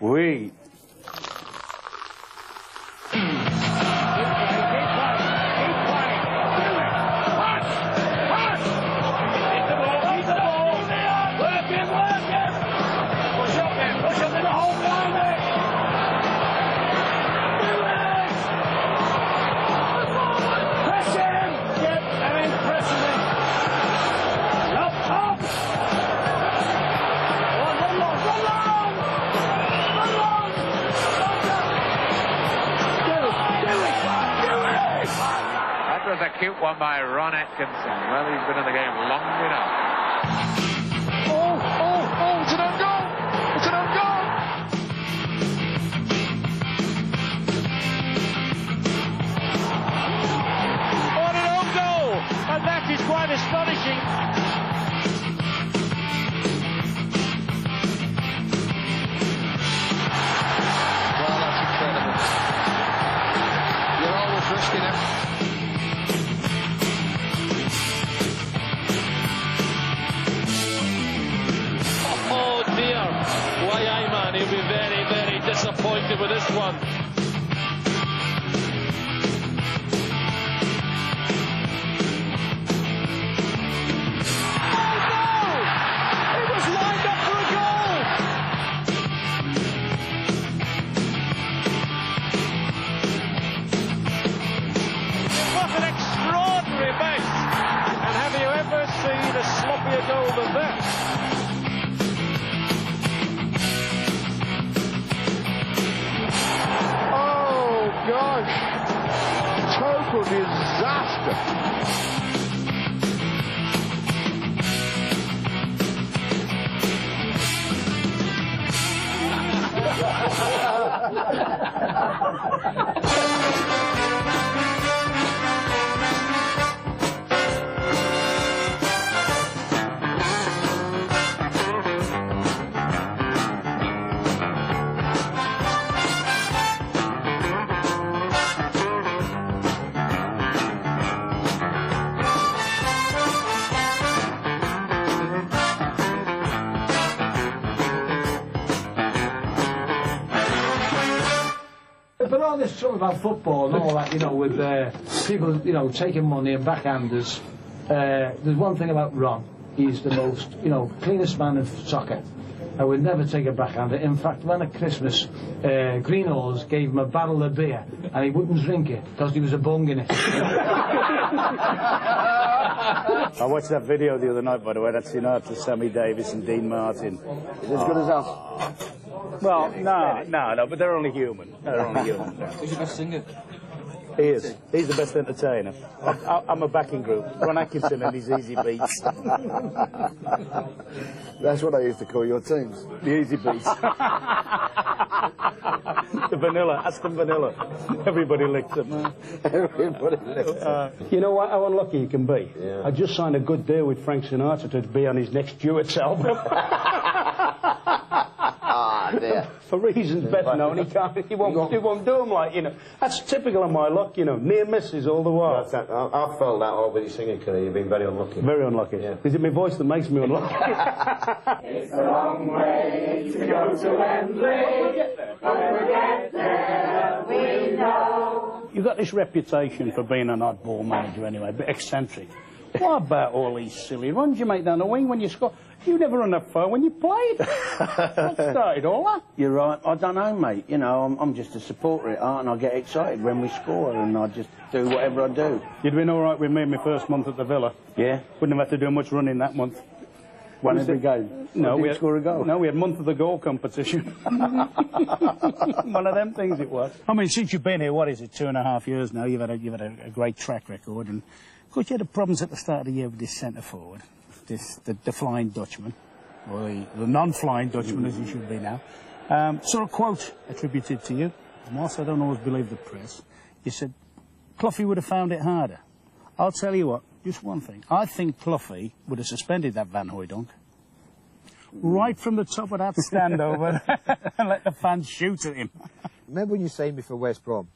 We. Cute one by Ron Atkinson. Well, he's been in the game long enough. Oh, oh, oh, it's an own goal! It's an own goal! On an own goal, and that is quite astonishing. This one. Total disaster. This talk about football and all that, you know, with uh, people, you know, taking money and backhanders, uh, there's one thing about Ron. He's the most, you know, cleanest man in soccer. I would never take a backhander. In fact, when at Christmas, uh, Greenalls gave him a barrel of beer and he wouldn't drink it because he was a bung in it. I watched that video the other night, by the way. That's Sinatra, Sammy Davis, and Dean Martin. Is it as good as us? Well, no, no, no, but they're only human. They're only human. Who's the best singer? He is. He's the best entertainer. I, I, I'm a backing group. Ron Atkinson and his easy beats. That's what I used to call your teams. The easy beats. the vanilla, Aston Vanilla. Everybody licks it. Man. Everybody listens. Uh, you know what, how unlucky you can be. Yeah. I just signed a good deal with Frank Sinatra to be on his next duets album. For reasons best known, he can't. He won't. He won't do them like you know. That's typical of my luck, you know. Near misses all the while. That's that. I, I've felt that all with your singing career. You've been very unlucky. Very unlucky. Yeah. Is it my voice that makes me unlucky? It's a long way to go to Henry. You've got this reputation for being an oddball manager anyway, a bit eccentric. What about all these silly runs you make down the wing when you score? You never run that far when you played. what started all that? You're right. I don't know, mate. You know, I'm, I'm just a supporter at heart, and I get excited when we score, and I just do whatever I do. You'd been all right with me in my first month at the Villa. Yeah. Wouldn't have had to do much running that month. One Was every it- game. No, we didn't had, score a goal. No, we had month of the goal competition. One of them things it was. I mean, since you've been here, what is it, two and a half years now? You've had a, you've had a, a great track record, and of course you had the problems at the start of the year with this centre forward, this the, the Flying Dutchman, or the, the non-Flying Dutchman as he should be now. Um, saw a quote attributed to you, and whilst I don't always believe the press, you said Cloughie would have found it harder. I'll tell you what, just one thing. I think Cloughie would have suspended that Van Hooydonk right from the top of that stand over and let the fans shoot at him. Remember when you signed me for West Brom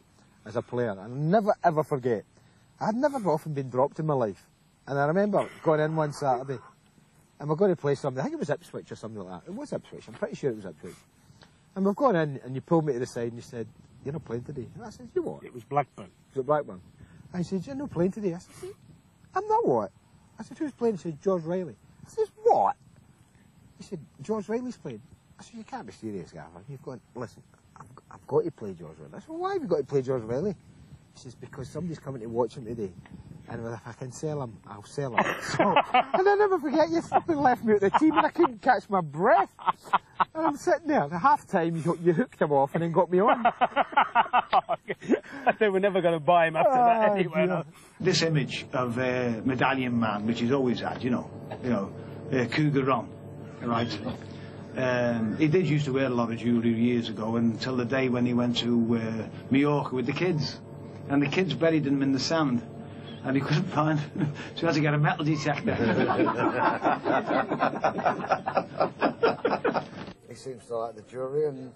as a player? I'll never ever forget. I'd never often been dropped in my life. And I remember going in one Saturday and we're going to play something. I think it was Ipswich or something like that. It was Ipswich. I'm pretty sure it was Ipswich. And we've gone in, and you pulled me to the side and you said, You're not playing today. And I said, You what? It was Blackburn. It Was it Blackburn? And he said, You're not playing today. I said, I'm not what? I said, Who's playing? He said, George Riley. I said, What? He said, George Riley's playing. I said, You can't be serious, Gaffer. You've got, listen, I've, I've got to play George Riley. I said, Why have you got to play George Riley? He says, Because somebody's coming to watch him today. And if I can sell him, I'll sell him. So, and I never forget, you fucking left me at the team and I couldn't catch my breath. And I'm sitting there, at half time, you, you hooked him off and then got me on. they were never going to buy him after that Oh, anyway. dear. This image of uh, Medallion Man, which he's always had, you know, you know, uh, Cougar Ron, right? Um, he did used to wear a lot of jewellery years ago until the day when he went to uh, Mallorca with the kids. And the kids buried him in the sand. And he couldn't find, him, so he had to get a metal detector. He seems to like the jury, and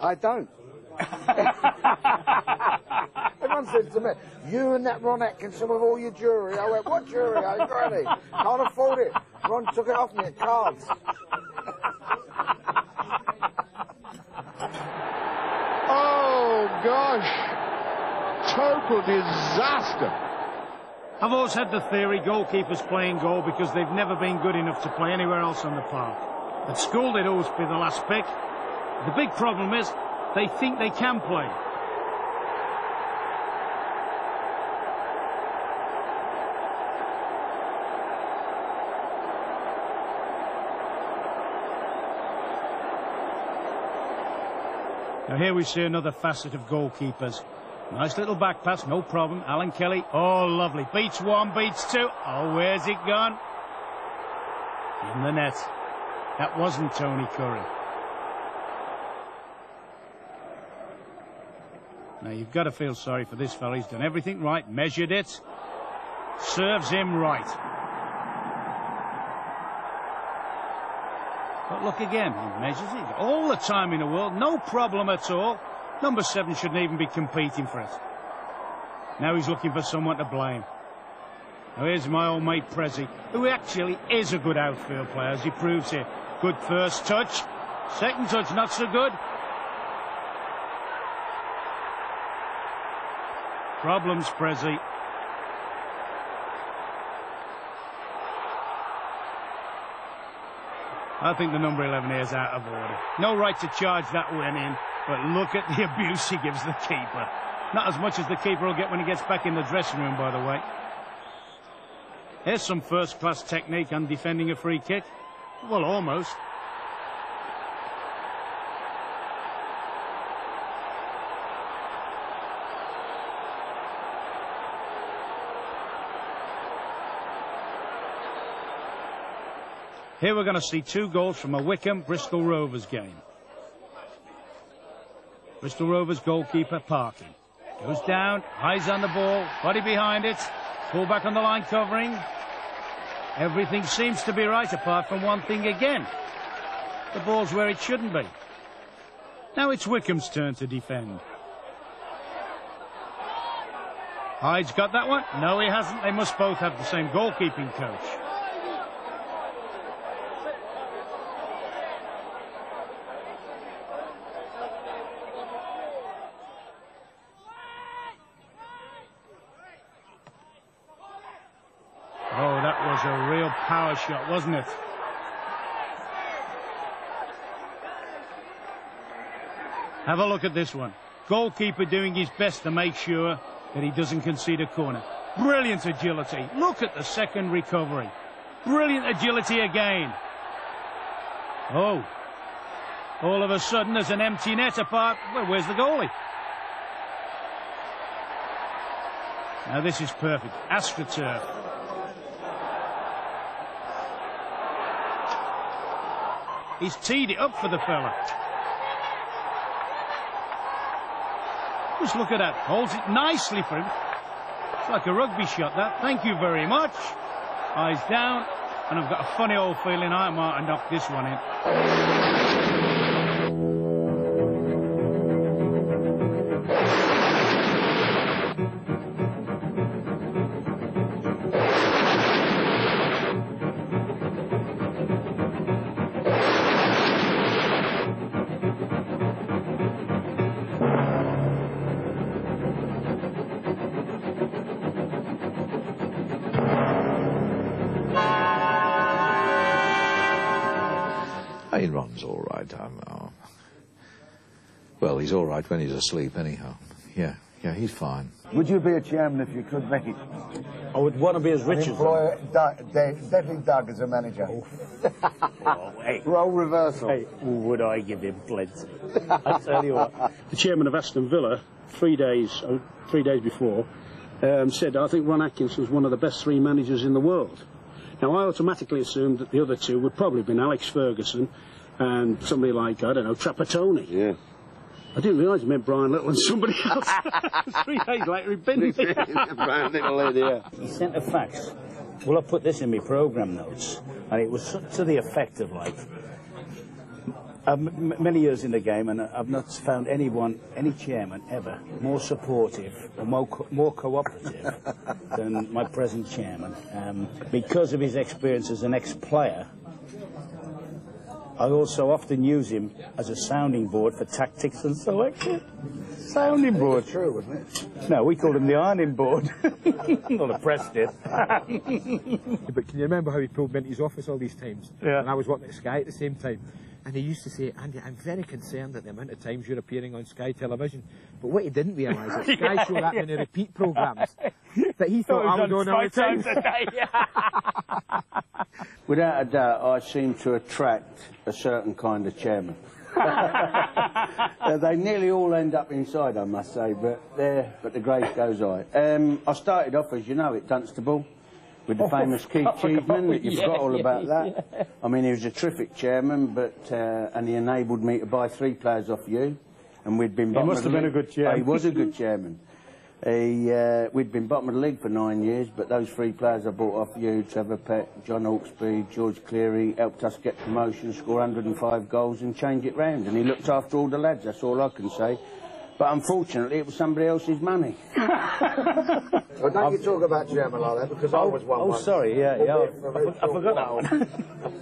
I don't. Everyone says to me, you and that Ron Atkinson with all your jewellery. I went, what jewellery? I ain't got any. Can't afford it. Ron took it off me at cards. Oh, gosh. Total disaster. I've always had the theory goalkeepers play in goal because they've never been good enough to play anywhere else on the park. At school, they'd always be the last pick. The big problem is they think they can play. Now here we see another facet of goalkeepers. Nice little back pass, no problem. Alan Kelly, oh lovely. Beats one, beats two. Oh, where's it gone? In the net. That wasn't Tony Curry. Now you've got to feel sorry for this fella. He's done everything right, measured it, serves him right. But look again, he measures it all the time in the world, no problem at all. Number seven shouldn't even be competing for it. Now he's looking for someone to blame. Now here's my old mate Prezi, who actually is a good outfield player, as he proves here. Good first touch, second touch not so good. Problems, Prezi. I think the number 11 here is out of order. No right to charge that one in, but look at the abuse he gives the keeper. Not as much as the keeper will get when he gets back in the dressing room, by the way. Here's some first-class technique on defending a free kick. Well, almost. Here we're going to see two goals from a Wycombe Bristol Rovers game. Bristol Rovers goalkeeper Parkin goes down, eyes on the ball, body behind it, pull back on the line covering. Everything seems to be right apart from one thing again. The ball's where it shouldn't be. Now it's Wycombe's turn to defend. Hyde's got that one? No, he hasn't. They must both have the same goalkeeping coach. Oh, that was a real power shot, wasn't it? Have a look at this one. Goalkeeper doing his best to make sure that he doesn't concede a corner. Brilliant agility. Look at the second recovery. Brilliant agility again. Oh. All of a sudden there's an empty net apart. Well, where's the goalie? Now this is perfect. AstroTurf. He's teed it up for the fella. Just look at that. Holds it nicely for him. It's like a rugby shot, that. Thank you very much. Eyes down. And I've got a funny old feeling I might have knocked this one in. Right when he's asleep, anyhow. Yeah, yeah, he's fine. Would you be a chairman if you could make it? I would want to be as rich as Employ Doug, Dave, Deadly Doug as a manager. Oh, hey. Role reversal. Hey, would I give him plenty? I tell you what. The chairman of Aston Villa, three days, uh, three days before, um, said, "I think Ron Atkinson's one of the best three managers in the world." Now, I automatically assumed that the other two would probably have been Alex Ferguson and somebody like I don't know Trapattoni. Yeah. I didn't realise it meant Brian Little and somebody else. three days later, he'd been there. Brian Little, lady, yeah. He sent a fax. Well, I put this in my programme notes, and it was to the effect of like, I'm many years in the game, and I've not found anyone, any chairman ever, more supportive or more, co- more cooperative than my present chairman. Um, because of his experience as an ex-player, I also often use him as a sounding board for tactics and selection. Sounding board. True, wasn't it? No, we called him the ironing board. Not the press did. But can you remember how he pulled me into his office all these times? Yeah. And I was working at Sky at the same time. And he used to say, Andy, I'm very concerned at the amount of times you're appearing on Sky television. But what he didn't realise is Sky Yeah, show that yeah. many repeat programmes that he thought I was on all the time. Without a doubt, I seem to attract a certain kind of chairman. They nearly all end up inside, I must say, but there, but the grace goes I. Um, I started off, as you know, at Dunstable with the famous Keith Cheeseman. You Yeah, forgot all yeah, about that. I mean, he was a terrific chairman, but uh, and he enabled me to buy three players off you, and we'd been. He must have been a good chairman. He was a good chairman. He, uh, we'd been bottom of the league for nine years, but those three players I bought off you, Trevor Peck, John Hawkesby, George Cleary, helped us get promotion, score 105 goals and change it round. And he looked after all the lads, that's all I can say. But unfortunately, it was somebody else's money. Well, don't you talk about chairman like that because I was one Oh, once. sorry, yeah, yeah. Albeit for a I, I forgot that one.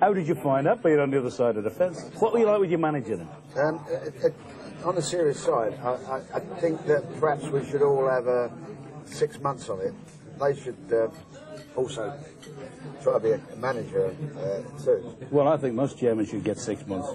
How did you find out being on the other side of the fence? What were you like with your manager then? Um, uh, uh, on the serious side, I, I, I think that perhaps we should all have uh, six months of it. They should uh, also try to be a manager uh, too. Well, I think most Germans should get six months.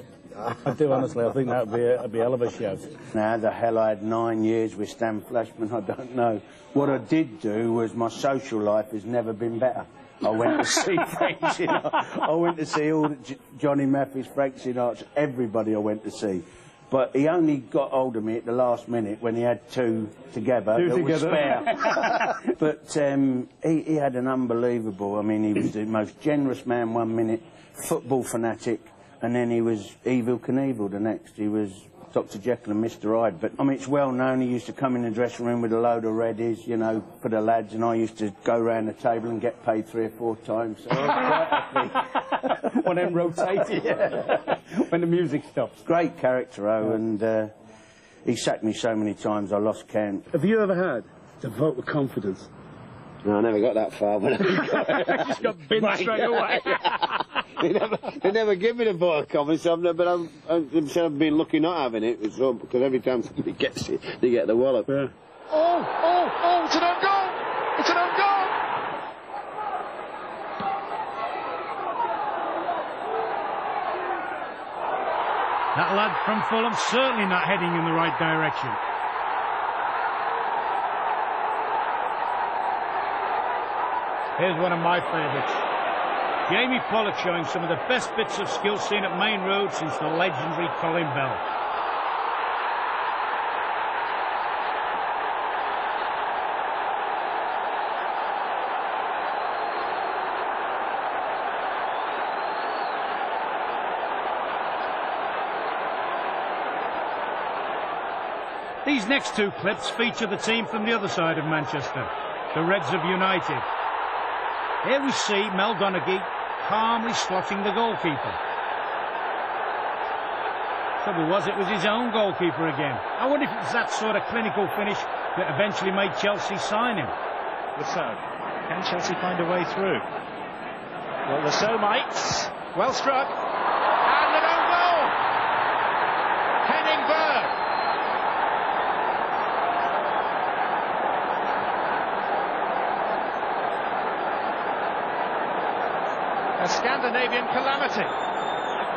I do honestly. I think that would be a, be a hell of a shout. Now, the hell I had nine years with Stan Flashman, I don't know. What I did do was my social life has never been better. I went to see Frank Sinatra. I went to see all the J- Johnny Mathis, Frank Sinatra, everybody I went to see. But he only got hold of me at the last minute when he had two together Two that were together. spare. but um, he, he had an unbelievable. I mean, he was the most generous man one minute, football fanatic, and then he was Evel Knievel the next. He was Dr. Jekyll and Mr. Hyde. But I mean, it's well known. He used to come in the dressing room with a load of reddies, you know, for the lads, and I used to go round the table and get paid three or four times. So I was quite happy. One of them rotated. when the music stops. Great character, oh, and uh, he sacked me so many times I lost count. Have you ever had the vote of confidence? No, I never got that far. But Just got binned straight away. they, never, they never give me the vote of confidence, so I've never, but I'm, I'm, they've said I've been lucky not having it, it's because every time somebody gets it, they get the wallop. Yeah. Oh, oh, oh, it's an own goal! It's an own goal! That lad from Fulham certainly not heading in the right direction. Here's one of my favourites. Jamie Pollock showing some of the best bits of skill seen at Maine Road since the legendary Colin Bell. These next two clips feature the team from the other side of Manchester, the Reds of United. Here we see Mal Donaghy calmly slotting the goalkeeper. Trouble was, it was his own goalkeeper again. I wonder if it's that sort of clinical finish that eventually made Chelsea sign him. Le Saux. Can Chelsea find a way through? Well, Le Saux might. Well struck. And an own goal! Henning Berg. A Scandinavian calamity.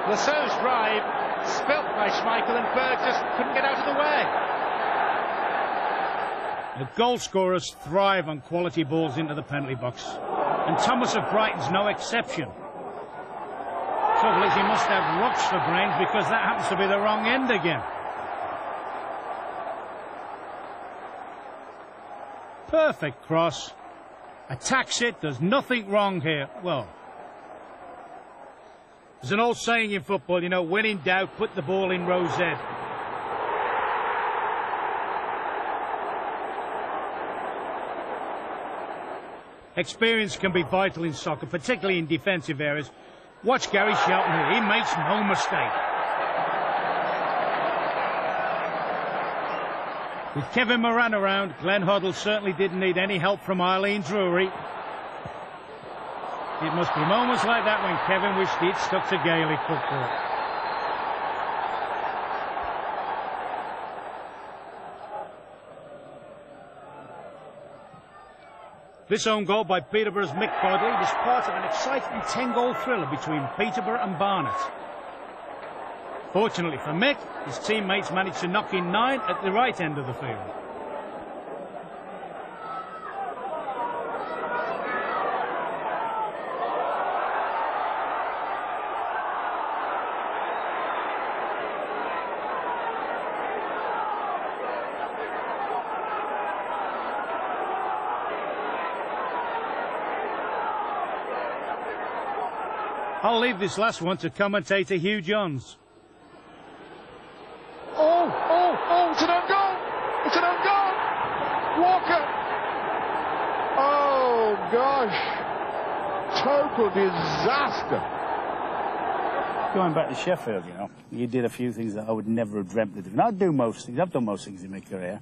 Le Saux's drive spilt by Schmeichel and Berg just couldn't get out of the way. The goal scorers thrive on quality balls into the penalty box. And Thomas of Brighton's no exception. Trouble is he must have rocks for brains because that happens to be the wrong end again. Perfect cross. Attacks it. There's nothing wrong here. Well, there's an old saying in football, you know, when in doubt, put the ball in rosette. Experience can be vital in soccer, particularly in defensive areas. Watch Gary Shelton here. He makes no mistake. With Kevin Moran around, Glenn Hoddle certainly didn't need any help from Eileen Drewery. It must be moments like that when Kevin wished he'd stuck to Gaelic football. This own goal by Peterborough's Mick Bodley was part of an exciting 10-goal thriller between Peterborough and Barnet. Fortunately for Mick, his teammates managed to knock in nine at the right end of the field. I'll leave this last one to commentator Hugh Johns. Oh, oh, oh, it's an own goal! It's an own goal! Walker! Oh, gosh. Total disaster. Going back to Sheffield, you know, you did a few things that I would never have dreamt of doing. I do most things. I've done most things in my career.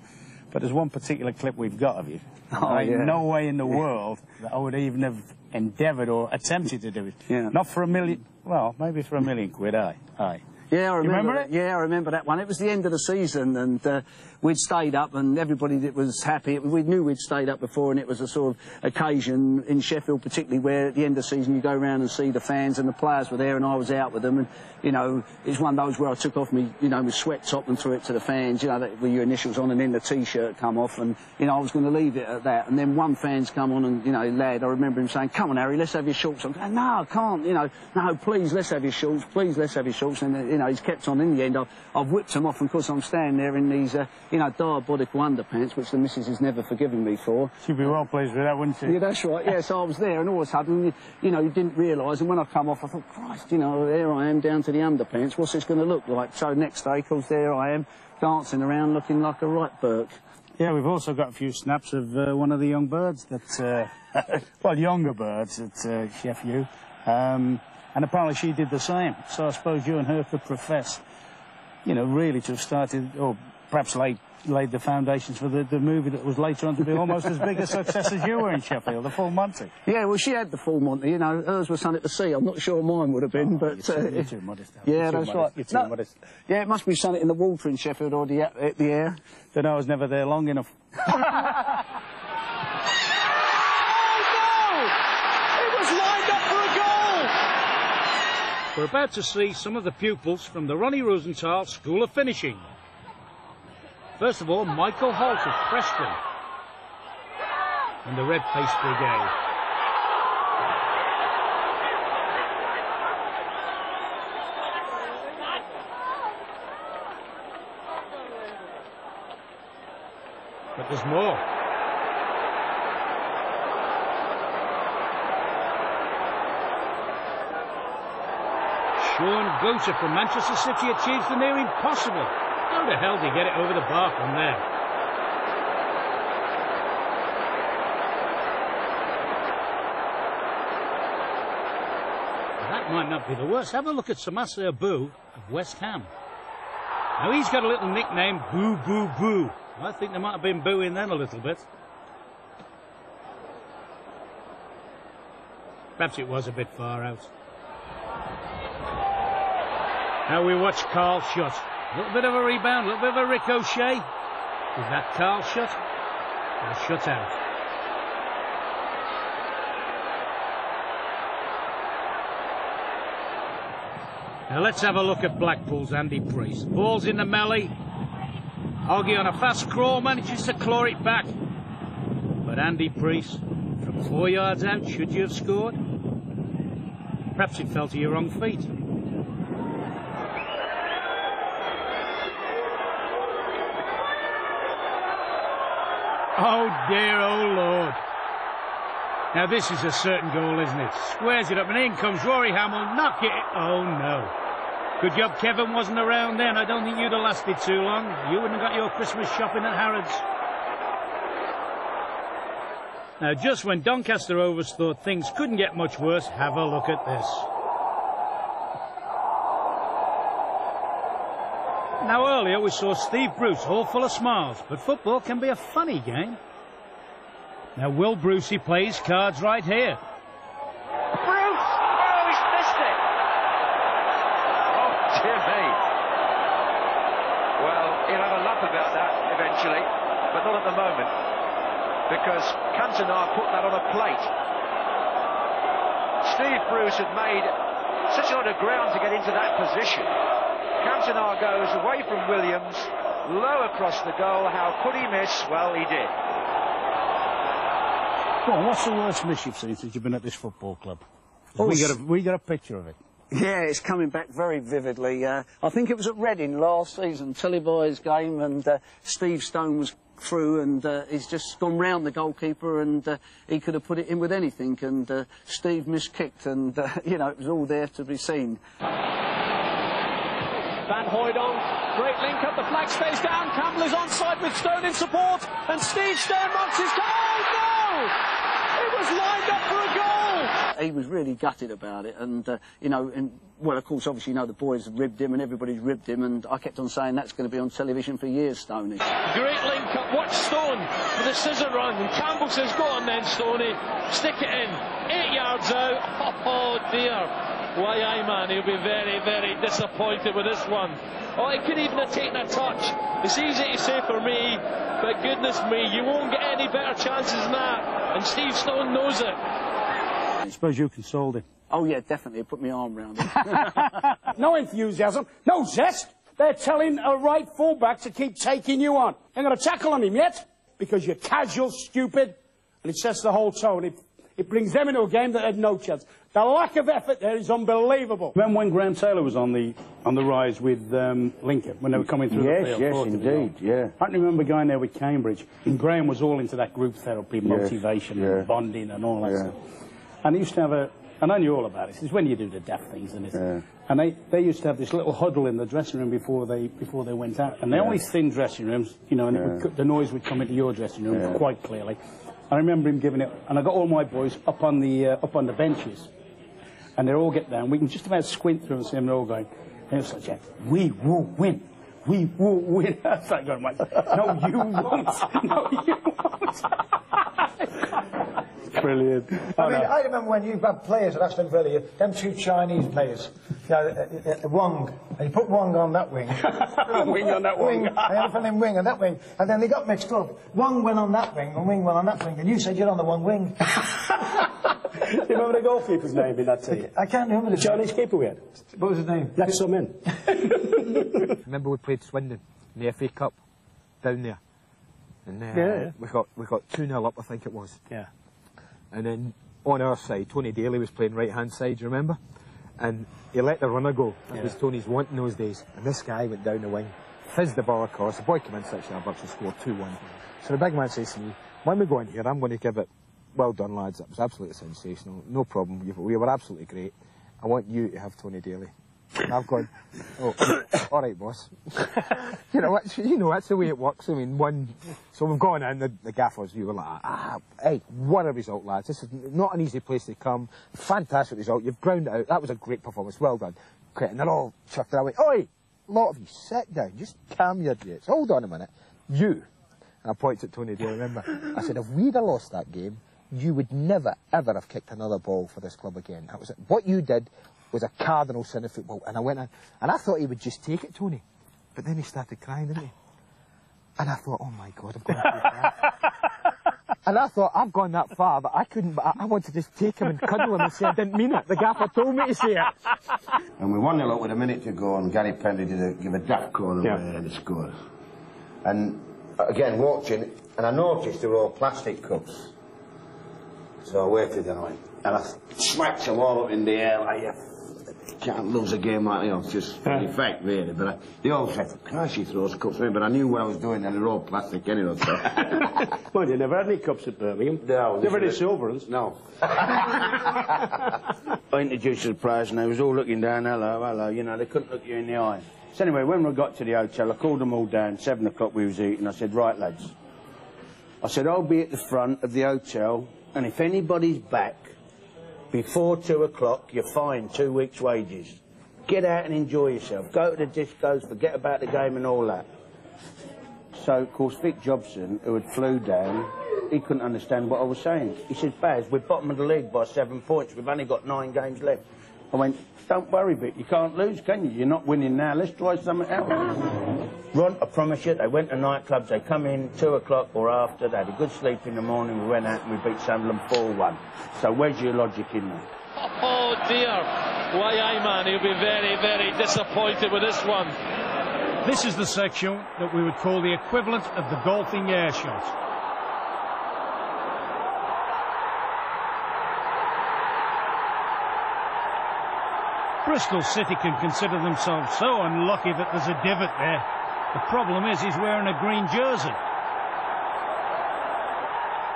But there's one particular clip we've got of you. Oh, yeah. no way in the world that I would even have endeavoured or attempted to do it. Yeah. Not for a million, well, maybe for a million quid, aye. Aye. Yeah, I remember, remember it. Yeah, I remember that one. It was the end of the season, and uh, we'd stayed up, and everybody that was happy. We knew we'd stayed up before, and it was a sort of occasion in Sheffield, particularly where at the end of the season you go around and see the fans, and the players were there, and I was out with them, and you know, it's one of those where I took off me, you know, my sweat top and threw it to the fans, you know, that, with your initials on, and then the T-shirt come off, and you know, I was going to leave it at that, and then one fan's come on, and you know, lad, I remember him saying, "Come on, Harry, let's have your shorts." I'm going, "No, I can't," you know, "No, please, let's have your shorts, please, let's have your shorts," and you know, he's kept on. In the end, I've, I've whipped him off, and of course, I'm standing there in these, uh, you know, diabolical underpants, which the missus has never forgiven me for. She'd be well pleased with that, wouldn't she? Yeah, that's right. Yeah, so I was there, and all of a sudden, you, you know, you didn't realise. And when I come off, I thought, Christ, you know, there I am down to the underpants. What's this going to look like? So next day, of course, there I am dancing around, looking like a right Burke. Yeah, we've also got a few snaps of uh, one of the young birds that, uh, well, younger birds at uh, Sheff U. Um, and apparently she did the same. So I suppose you and her could profess, you know, really to have started, or perhaps laid, laid the foundations for the, the movie that was later on to be almost as big a success as you were in Sheffield, the Full Monty. Yeah, well, she had the full Monty, you know, hers was something to see. I'm not sure mine would have been, but... Oh, uh, You're too, you're too modest. Al. Yeah, that's right. You're too No, modest. Yeah, it must be something in the water in Sheffield or the, the air. Know, I was never there long enough. It was lined up for a goal! We're about to see some of the pupils from the Ronnie Rosenthal School of Finishing. First of all, Michael Holt of Preston and the Red Face Brigade. But there's more. Shaun Goater from Manchester City achieves the near impossible. How the hell did he get it over the bar from there? That might not be the worst. Have a look at Samassi Abou of West Ham. Now he's got a little nickname, Boo Boo Boo. I think there might have been booing then a little bit. Perhaps it was a bit far out. Now we watch Carl shot. A little bit of a rebound, a little bit of a ricochet. Is that Carl shot? Or shut out? Now let's have a look at Blackpool's Andy Preece. Ball's in the melee. Oggy on a fast crawl manages to claw it back. But Andy Preece, from four yards out, should you have scored? Perhaps it fell to your wrong feet. Oh dear, oh Lord. Now this is a certain goal, isn't it? Squares it up and in comes Rory Hamill, knock it. Oh no. Good job Kevin wasn't around then. I don't think you'd have lasted too long. You wouldn't have got your Christmas shopping at Harrods. Now just when Doncaster Rovers thought things couldn't get much worse, have a look at this. Now earlier we saw Steve Bruce all full of smiles, but football can be a funny game. Now Will Brucey plays cards right here. Bruce! Oh, he's missed it! Oh, dear me. Well, he'll have a laugh about that eventually, but not at the moment, because Cantona put that on a plate. Steve Bruce had made such a lot of ground to get into that position. Cantona goes away from Williams, low across the goal. How could he miss? Well, he did. Go on, what's the worst miss you've seen since you've been at this football club? Oh, we, got s- a, we got a picture of it. Yeah, it's coming back very vividly. Uh, I think it was at Reading last season, televised game, and uh, Steve Stone was through, and uh, he's just gone round the goalkeeper, and uh, he could have put it in with anything, and uh, Steve miskicked, and uh, you know it was all there to be seen. Van Hooydonk, great link up, the flag stays down, Campbell is onside with Stone in support, and Steve Stone wants his goal, no! It was lined up for a goal! He was really gutted about it, and uh, you know, and well, of course, obviously, you know, the boys ribbed him, and everybody's ribbed him, and I kept on saying that's going to be on television for years, Stoney. Great link up, watch Stone with the scissor run, and Campbell says, go on then, Stoney, stick it in, eight yards out, oh dear. Why, aye man, he'll be very, very disappointed with this one. Oh, he could even have taken a touch. It's easy to say for me, but goodness me, you won't get any better chances than that. And Steve Stone knows it. I suppose you consoled him. Oh yeah, definitely. Put my arm round him. no enthusiasm, no zest. They're telling a right fullback to keep taking you on. Ain't going to tackle on him yet because you're casual, stupid, and it sets the whole tone. It, it brings them into a game that had no chance. The lack of effort there is unbelievable. Remember when Graham Taylor was on the on the rise with um, Lincoln when they were coming through Yes, the field? yes, Thought of it indeed, all. yeah. I can remember going there with Cambridge, and Graham was all into that group therapy, motivation, yeah. and bonding, and all that Yeah. stuff. And he used to have a, and I knew all about it. It's when you do the daft things, and it's, and they, they used to have this little huddle in the dressing room before they before they went out, and they're Yeah. always thin dressing rooms, you know, and it would, the noise would come into your dressing room Yeah. quite clearly. I remember him giving it, and I got all my boys up on the uh, up on the benches, and they all get down. We can just about squint through and see them. All going. And it's like, Jack, we will win. We will win. I like going, no, you won't. No, you won't. Brilliant. I mean, I remember when you had players at Aston Villa, them two Chinese players, you know, uh, uh, uh, Wong, and you put Wong on that wing. Wing on that wing. Wing, and the other them wing on that wing, and then they got mixed up. Wong went on that wing, and Wing went on that wing, and you said you're on the one wing. Do you remember the goalkeeper's name in that team? I can't remember the Chinese keeper we had. What was his name? Let some in. Remember we played Swindon in the FA Cup down there, and uh, Yeah. we got we got two 0 up, I think it was. Yeah. And then on our side, Tony Daley was playing right hand side. Do you remember? And he let the runner go. That Yeah. was Tony's want in those days. And this guy went down the wing, fizzed the ball across. The boy came in six yard box and scored two one. So the big man says to me, "When we go in here, I'm going to give it." Well done, lads. That was absolutely sensational. No problem. We were absolutely great. I want you to have Tony Daley. And I've gone, oh, all right, boss. you know, that's, you know, that's the way it works. I mean, one. So we've gone in. The, the gaffers, we were like, ah, hey, what a result, lads. This is not an easy place to come. Fantastic result. You've ground it out. That was a great performance. Well done. Great. And they're all chuffed. I went, oi, lot of you, sit down. Just calm your jets. Hold on a minute. You. And I pointed at Tony Do you Remember, I said, if we'd have lost that game, you would never ever have kicked another ball for this club again. That was it. What you did was a cardinal sin of football. And I went in, and I thought he would just take it, Tony. But then he started crying, didn't he? And I thought, oh my God, I'm going to do that. And I thought, I've gone that far, but I couldn't, but I, I wanted to just take him and cuddle him and say I didn't mean it. The gaffer told me to say it. And we 1 0 up with a minute to go, and Gary Pendy did a, give a daft corner Yeah. away and he scored. And uh, again, watching, and I noticed they were all plastic cups. So I waited and I went, and I smacked them all up in the air like, you can't lose a game like, you know, it's just an effect really. But I, they all said, Christ, she throws cups in, but I knew what I was doing and they're all plastic anyway. So. Well, you never had any cups at Birmingham. No. Never any silver ones. No. I introduced the players and they was all looking down, hello, hello, you know, they couldn't look you in the eye. So anyway, when we got to the hotel, I called them all down, seven o'clock we was eating, I said, right lads, I said, I'll be at the front of the hotel, and if anybody's back before two o'clock, you're fined two weeks' wages. Get out and enjoy yourself. Go to the discos, forget about the game and all that. So, of course, Vic Jobson, who had flew down, he couldn't understand what I was saying. He says, Baz, we're bottom of the league by seven points. We've only got nine games left. I went, don't worry, Vic. You can't lose, can you? You're not winning now. Let's try something else. Ron, I promise you, they went to nightclubs. They come in two o'clock or after. They had a good sleep in the morning. We went out and we beat Sunderland 4-1. So where's your logic in that? Oh dear. Why, aye, man, he'll be very, very disappointed with this one. This is the section that we would call the equivalent of the golfing air shot. Bristol City can consider themselves so unlucky that there's a divot there. The problem is he's wearing a green jersey.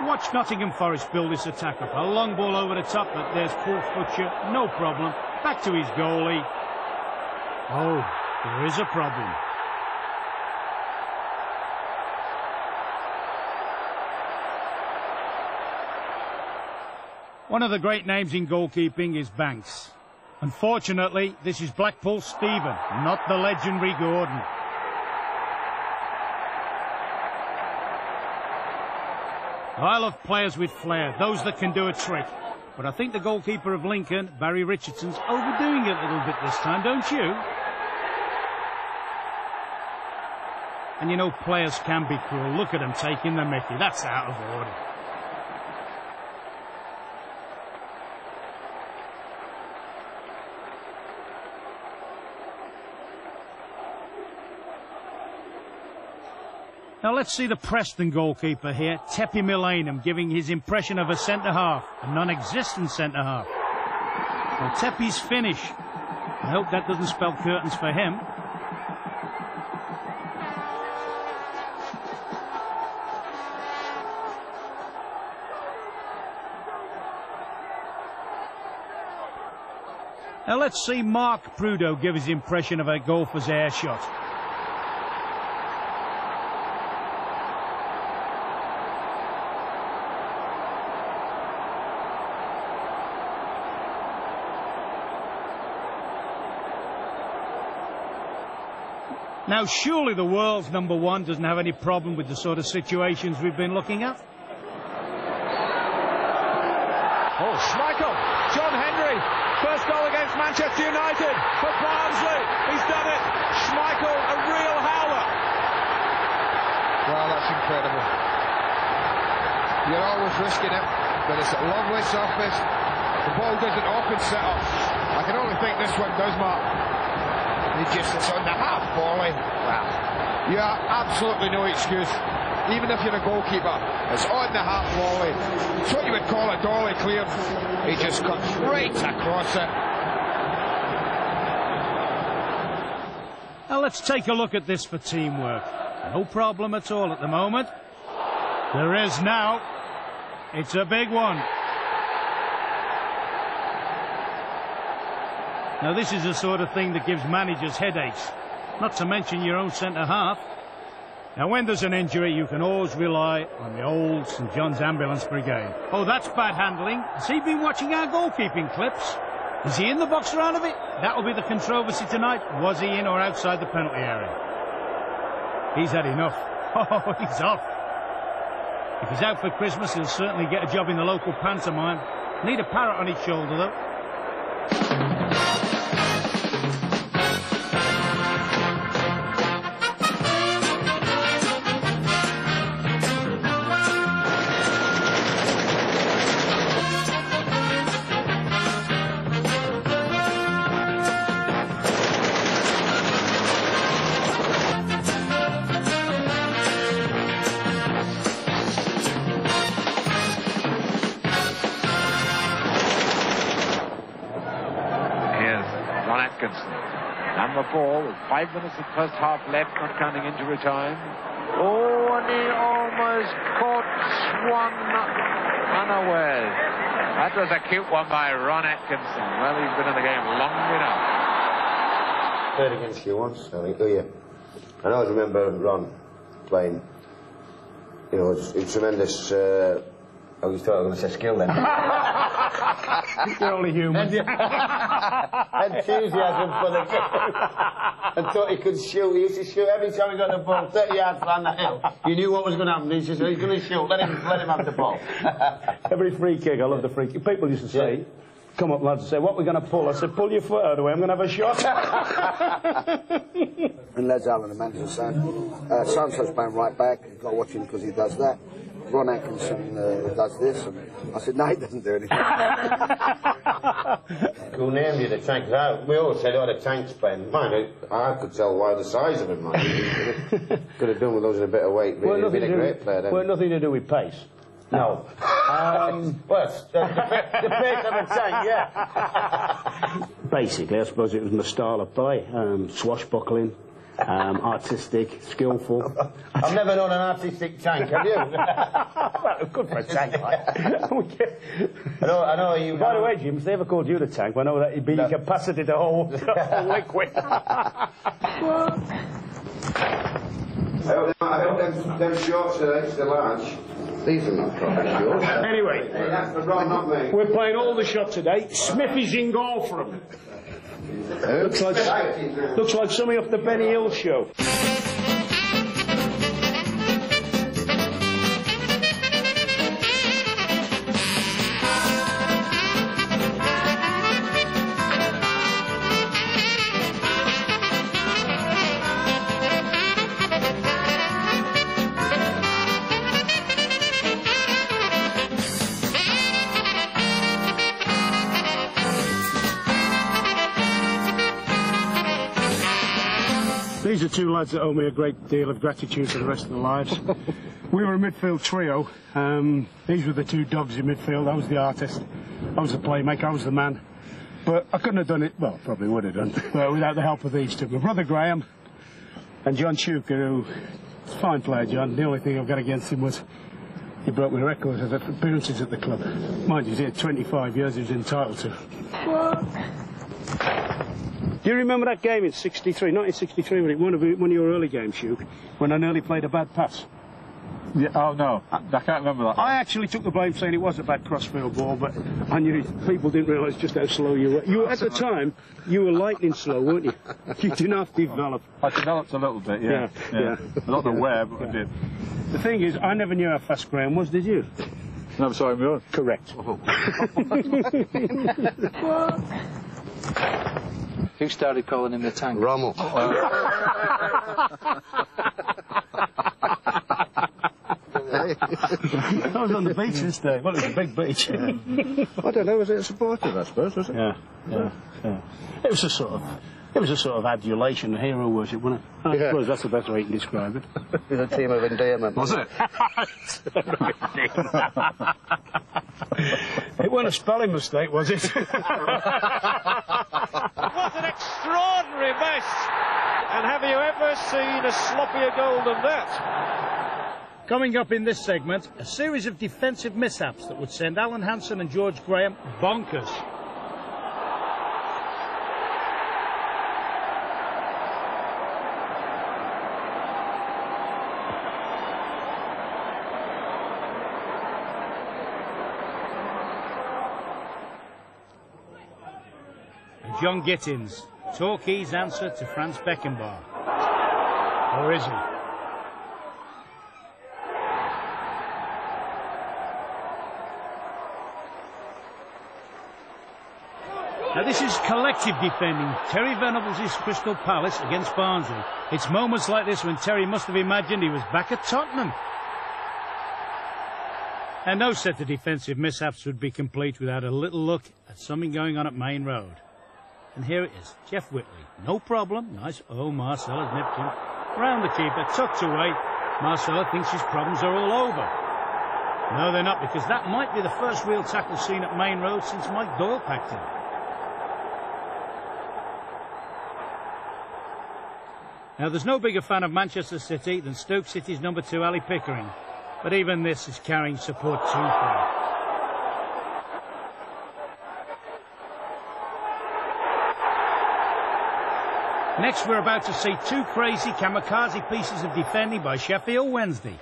Watch Nottingham Forest build this attack up. A long ball over the top, but there's Paul Butcher, no problem. Back to his goalie. Oh, there is a problem. One of the great names in goalkeeping is Banks. Unfortunately, this is Blackpool's Stephen, not the legendary Gordon. I love players with flair, those that can do a trick. But I think the goalkeeper of Lincoln, Barry Richardson's overdoing it a little bit this time, don't you? And you know, players can be cruel. Look at them taking the mickey. That's out of order. Now let's see the Preston goalkeeper here, Tepi Moilanen, giving his impression of a centre-half, a non-existent centre-half. Well, Tepi's finish. I hope that doesn't spell curtains for him. Now let's see Mark Prudhoe give his impression of a golfer's air shot. Now, surely the world's number one doesn't have any problem with the sort of situations we've been looking at. Oh, Schmeichel, John Hendrie, first goal against Manchester United for Barnsley. He's done it. Schmeichel, a real howler. Wow, that's incredible. You're always risking it, but it's a lovely surface. The ball doesn't often set up. I can only think this one does, Mark. He just it's on the half volley. Wow. You have absolutely no excuse. Even if you're a goalkeeper, it's on the half volley. It's what you would call a dolly clear. He just cuts right across it. Now let's take a look at this for teamwork. No problem at all at the moment. There is now. It's a big one. Now this is the sort of thing that gives managers headaches. Not to mention your own centre half. Now when there's an injury, you can always rely on the old St John's Ambulance Brigade. Oh, that's bad handling. Has he been watching our goalkeeping clips? Is he in the box around of it? That'll be the controversy tonight. Was he in or outside the penalty area? He's had enough. Oh, he's off. If he's out for Christmas, he'll certainly get a job in the local pantomime. Need a parrot on his shoulder, though. Five minutes of first half left, not counting injury time. Oh, and he almost caught one unaware. That was a cute one by Ron Atkinson. Well, he's been in the game long enough. Played against you once, I think, oh yeah. I always remember Ron playing, you know, it's, it's tremendous, uh, I was thought I was going to say skill then. You're only human. Enthusiasm for the game. and thought he could shoot. He used to shoot every time he got the ball, 30 yards down the hill. You knew what was going to happen. He said, he's going to shoot. Let him, let him have the ball. Every free kick, I love the free kick. People used to say, come up lads and say, what we're going to pull? I said, pull your foot out of the way, I'm going to have a shot. And Les Allen, the manager's son. Uh, Sancho's playing right back. He's watch him because he does that. Ron Atkinson uh, does this. And I said, no, he doesn't do anything. Who named you the tank? 'Cause I- We always said, oh, the tank's playing. Mine, I, I could tell why the size of him, man. He could have- done with losing a bit of weight. Well, Really, he'd been a great do, player then. well, nothing to do with pace. No. Um, well, the, the, the pace of a tank, yeah. Basically, I suppose it was my style of play. Um, swashbuckling, um, artistic, skillful. I've never known an artistic tank, have you? well, good for a tank, like. I know, I know you... By the way, Jim, if they ever called you the tank, I know that you'd be your capacity to hold, hold liquid. I hope, I hope them, them shorts are extra large. These are not proper shorts. Anyway. Hey, that's for Ron, not me. We're playing all the shot today. Smithy's in goal for Looks like, looks like something off the Benny Hill show. Two lads that owe me a great deal of gratitude for the rest of their lives. we were a midfield trio. Um, these were the two dogs in midfield. I was the artist. I was the playmaker. I was the man. But I couldn't have done it, well, probably would have done, but without the help of these two. My brother Graham and John Shuker, who, is a fine player, John. The only thing I've got against him was he broke my record of appearances at the club. Mind you, he's here 25 years, he was entitled to. Do you remember that game in 63, 1963, when it, one, of, one of your early games, Hugh, when I nearly played a bad pass? Yeah, oh no, I, I can't remember that. I actually took the blame saying it was a bad crossfield ball, but I knew people didn't realise just how slow you were. You were at the time, you were lightning slow, weren't you? You didn't have to develop. I developed a little bit, yeah. Yeah, yeah. I don't know where, but I did. The thing is, I never knew how fast Graham was, did you? No, I'm sorry, my own. Correct. Who started calling him the tank? Rommel. Oh, I was on the beach this day. Well, it was a big beach. I don't know, was it a supporter, I suppose, was it? Yeah, yeah, yeah. It was a sort of, it was a sort of adulation, hero worship, wasn't it? I Yeah. suppose that's the best way you can describe it. It was a team of endearment. Was it? it wasn't a spelling mistake, was it? What an extraordinary mess! And have you ever seen a sloppier goal than that? Coming up in this segment, a series of defensive mishaps that would send Alan Hansen and George Graham bonkers. John Gittins, Torquay's answer to Franz Beckenbauer. Or is he? Now this is collective defending. Terry Venables' Crystal Palace against Barnsley. It's moments like this when Terry must have imagined he was back at Tottenham. And no set of defensive mishaps would be complete without a little look at something going on at Maine Road. And here it is, Jeff Whitley. No problem. Nice. Oh, Marcella's nipped him. Round the keeper, tucked away. Marcella thinks his problems are all over. No, they're not, because that might be the first real tackle seen at Maine Road since Mike Doyle packed him. Now, there's no bigger fan of Manchester City than Stoke City's number two, Ali Pickering. But even this is carrying support too far. Next, we're about to see two crazy kamikaze pieces of defending by Sheffield Wednesday.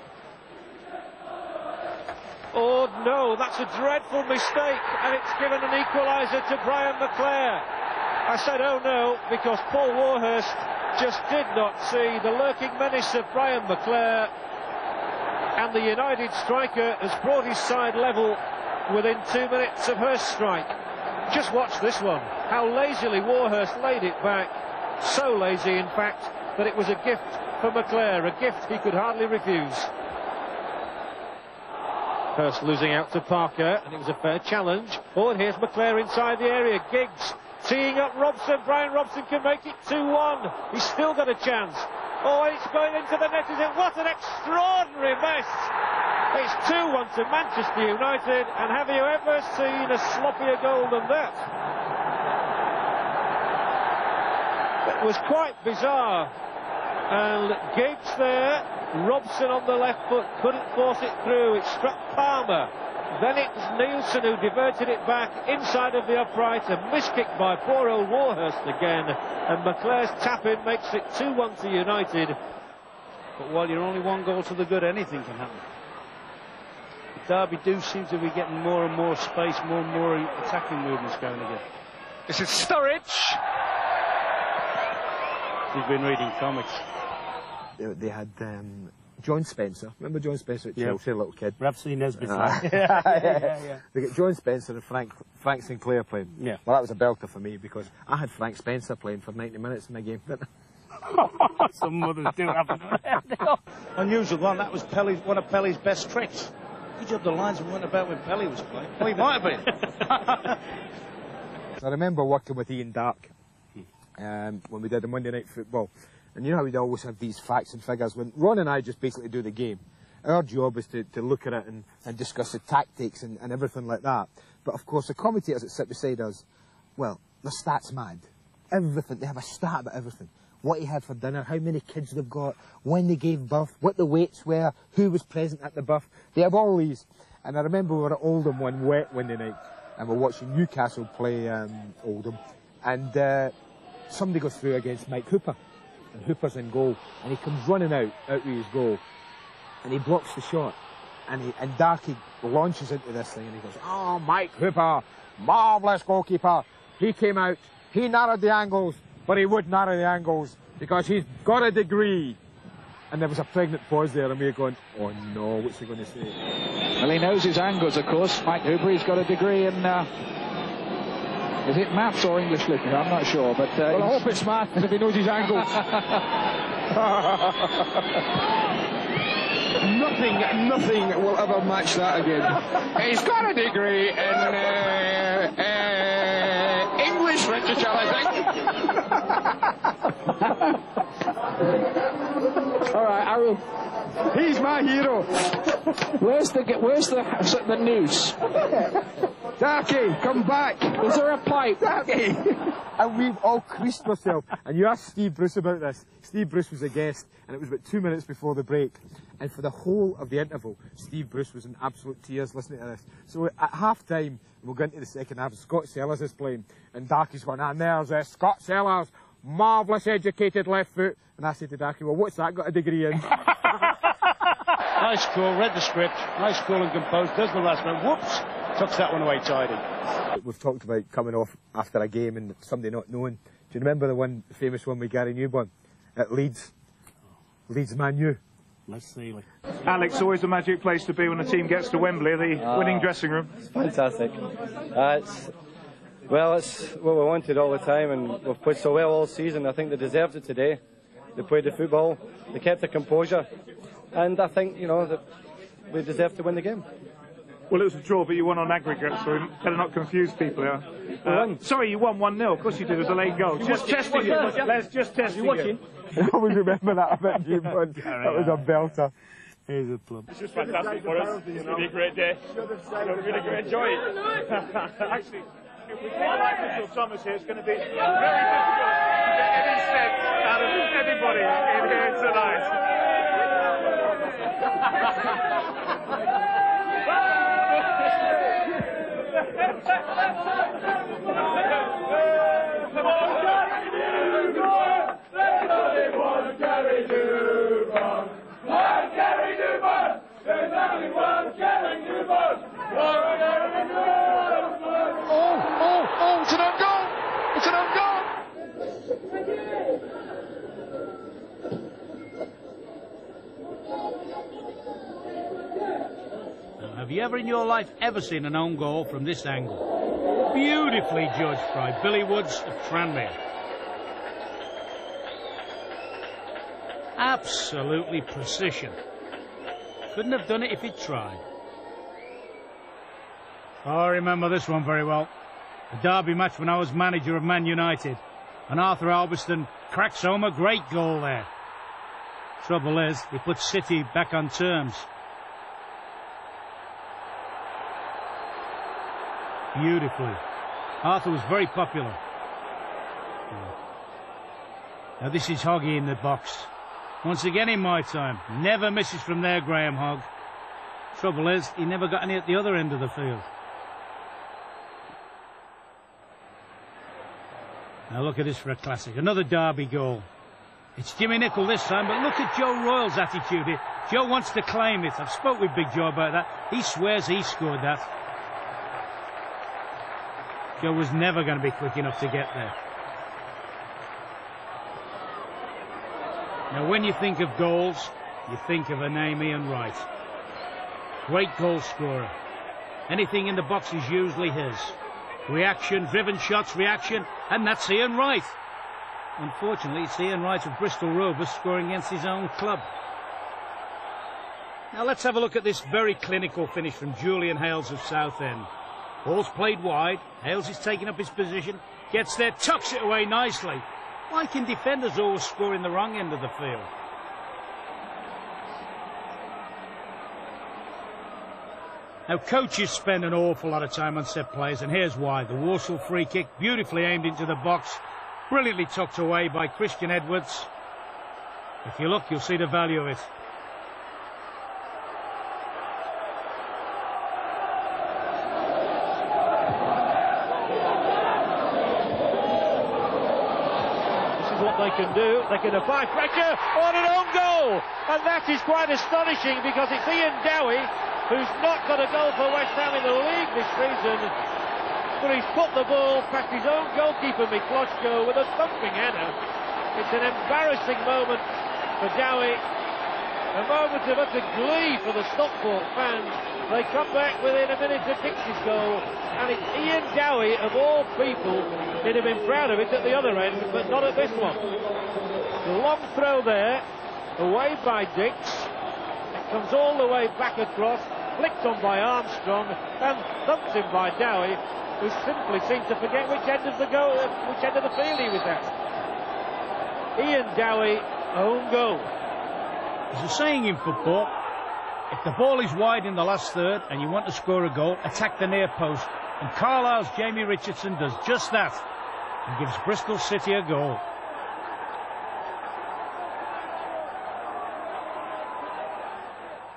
Oh no, that's a dreadful mistake, and it's given an equaliser to Brian McClair. I said oh no because Paul Warhurst just did not see the lurking menace of Brian McClair, and the United striker has brought his side level within two minutes of Hirst's strike. Just watch this one, how lazily Warhurst laid it back. So lazy, in fact, that it was a gift for McClair, a gift he could hardly refuse. Hirst losing out to Parker, and it was a fair challenge. Oh, and here's McClair inside the area. Giggs teeing up Robson. Brian Robson can make it 2-1. He's still got a chance. Oh, it's going into the net, is it? What an extraordinary mess! It's 2-1 to Manchester United, and have you ever seen a sloppier goal than that? It was quite bizarre. And Giggs there, Robson on the left foot, couldn't force it through. It struck Palmer. Then it was Nielsen who diverted it back inside of the upright. A miskick by poor old Warhurst again. And McClair's tap in makes it 2 1 to United. But while you're only one goal to the good, anything can happen. Derby do seem to be getting more and more space, more and more attacking movements going again. This is Sturridge. He's been reading comics. They, they had um, John Spencer. Remember John Spencer at Yeah. Chelsea, a little kid? Rhapsody Nesbitt. Ah. yeah, yeah, yeah. They got John Spencer and Frank Frank Sinclair playing. Yeah. Well, that was a belter for me because I had Frank Spencer playing for 90 minutes in my game. didn't Some mothers do happen. Unusual one. That was Pelly's, one of Pelly's best tricks. Good job the lines weren't about when Pelly was playing. Well, he might have been. I remember working with Ian Darke um, when we did the Monday Night Football. And you know how we'd always have these facts and figures. When Ron and I just basically do the game, our job is to, to look at it and, and discuss the tactics and, and everything like that. But of course, the commentators that sit beside us, well, the stats mad. Everything. They have a stat about everything. What he had for dinner, how many kids they've got, when they gave birth, what the weights were, who was present at the birth. They have all these. And I remember we were at Oldham one wet Wednesday night, and we're watching Newcastle play um, Oldham, and uh, somebody goes through against Mike Hooper, and Hooper's in goal, and he comes running out, out with his goal, and he blocks the shot, and he, and Darky launches into this thing, and he goes, "Oh, Mike Hooper, marvellous goalkeeper. He came out, he narrowed the angles, but he would narrow the angles because he's got a degree." And there was a pregnant pause there, and we were going, "Oh no, what's he going to say?" Well, he knows his angles, of course. Mike Hooper, he's got a degree in. Uh, is it maths or English literature? I'm not sure, but. Uh, Well, I hope it's maths if he knows his angles. nothing, nothing will ever match that again. He's got a degree in uh, uh, English literature, I think. All right, I will. He's my hero. Where's the where's the the noose? Darky, come back. Is there a pipe? Darky. and we've all creased ourselves. And you asked Steve Bruce about this. Steve Bruce was a guest, and it was about two minutes before the break. And for the whole of the interval, Steve Bruce was in absolute tears listening to this. So at half time, we'll go into the second half, Scott Sellars is playing, and Darky's going, and there's uh, Scott Sellars, marvellous educated left foot. And I said to Darky, well, what's that got a degree in? nice call, read the script. Nice cool and composed. Does the last one. Whoops. Tucks that one away tidy. We've talked about coming off after a game and somebody not knowing. Do you remember the one, the famous one with Gary Newbon at Leeds? Leeds Man U. Let's see. Alex, always a magic place to be when a team gets to Wembley, the Ah. winning dressing room. It's fantastic. Uh, it's, well, it's what we wanted all the time, and we've played so well all season. I think they deserved it today. They played the football, they kept their composure, and I think, you know, that we deserved to win the game. Well, it was a draw, but you won on aggregate, so we better not confuse people here. Uh, sorry, you won 1 0. Of course you did. It was a late goal. Just testing you. Let's just test you. Watching. I always remember that about Newbon. That was a belter. Here's a plum. It's just fantastic for us. It's going to be a great day. We're going to enjoy it. Actually, if we play like Mitchell Thomas here, it's going to be very difficult to get any sense out of anybody in here tonight. Oh, oh, oh, it's an own goal! It's an own goal! Now, have you ever in your life ever seen an own goal from this angle? Beautifully judged by Billy Woods of Tranmere. Absolutely precision. Couldn't have done it if he'd tried. Oh, I remember this one very well. A derby match when I was manager of Man United. And Arthur Albiston cracks home a great goal there. Trouble is, he puts City back on terms. Beautifully. Arthur was very popular. Now this is Hoggy in the box. Once again in my time. Never misses from there, Graham Hogg. Trouble is, he never got any at the other end of the field. Now look at this for a classic. Another Derby goal. It's Jimmy Nicholl this time, but look at Joe Royle's attitude here. Joe wants to claim it. I've spoke with Big Joe about that. He swears he scored that. Joe was never going to be quick enough to get there. Now, when you think of goals, you think of a name Ian Wright. Great goal scorer. Anything in the box is usually his. Reaction, driven shots, reaction, and that's Ian Wright. Unfortunately, it's Ian Wright of Bristol Rovers scoring against his own club. Now let's have a look at this very clinical finish from Julian Hails of Southend. Ball's played wide. Hails is taking up his position. Gets there, tucks it away nicely. Why can defenders always score in the wrong end of the field? Now, coaches spend an awful lot of time on set plays, and here's why. The Warsaw free kick, beautifully aimed into the box, brilliantly tucked away by Christian Edwards. If you look, you'll see the value of it. This is what they can do. They can apply pressure on an own goal. And that is quite astonishing because it's Ian Dowie who's not got a goal for West Ham in the league this season. But he's put the ball past his own goalkeeper, Miklosko, with a thumping header. It's an embarrassing moment for Dowie. A moment of utter glee for the Stockport fans. They come back within a minute of Dixie's goal. And it's Ian Dowie, of all people, he'd have been proud of it at the other end, but not at this one. The long throw there, away by Dix. It comes all the way back across, flicked on by Armstrong, and thumped in by Dowie, who simply seemed to forget which end of the goal, which end of the field he was at. Ian Dowie, own goal. There's a saying in football, if the ball is wide in the last third and you want to score a goal, attack the near post. And Carlisle's Jamie Richardson does just that and gives Bristol City a goal.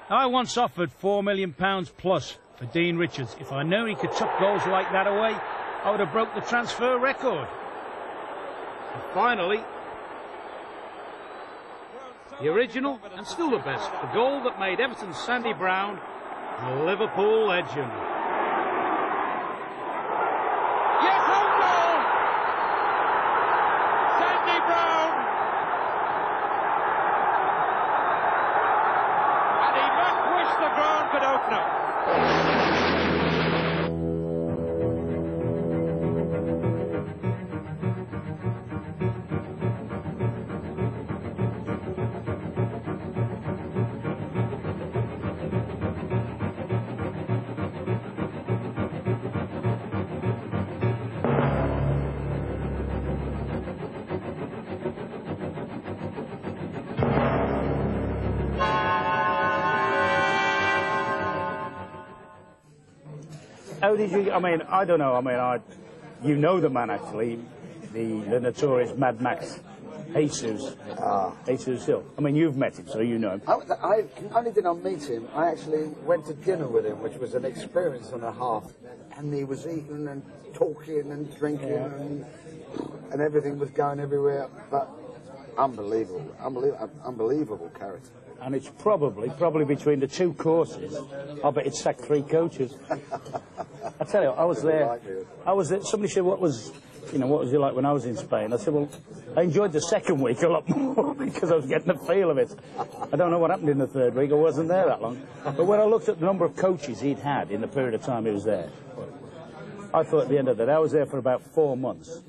I once offered £4 million plus for Dean Richards. If I knew he could tuck goals like that away, I would have broke the transfer record. And finally, the original and still the best, the goal that made Everton's Sandy Brown a Liverpool legend. How did you? I mean, I don't know. I mean, I, you know the man actually, the the notorious Mad Max. Jesus. Uh, Jesus Gil. I mean, you've met him, so you know him. I, I only did not meet him. I actually went to dinner with him, which was an experience and a half. And he was eating and talking and drinking, and, and everything was going everywhere. But unbelievable, unbelievable, unbelievable character. And it's probably, probably between the two courses, I bet it's sacked three coaches. I tell you, I was there. I was there. Somebody said, "What was, you know, what was it like when I was in Spain?" I said, "Well, I enjoyed the second week a lot more because I was getting the feel of it. I don't know what happened in the third week. I wasn't there that long. But when I looked at the number of coaches he'd had in the period of time he was there, I thought at the end of the day, I was there for about four months,